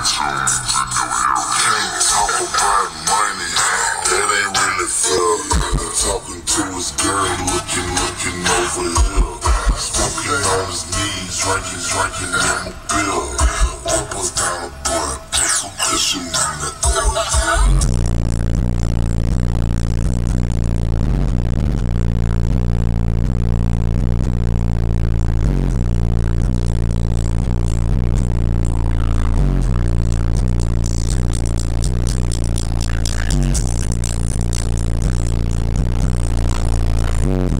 Can't talk about money, ain't really. Talking to his girl, looking, looking over here. Smoking on his knees, drinking, drinking in my bill. Us down a butt, Mm-hmm.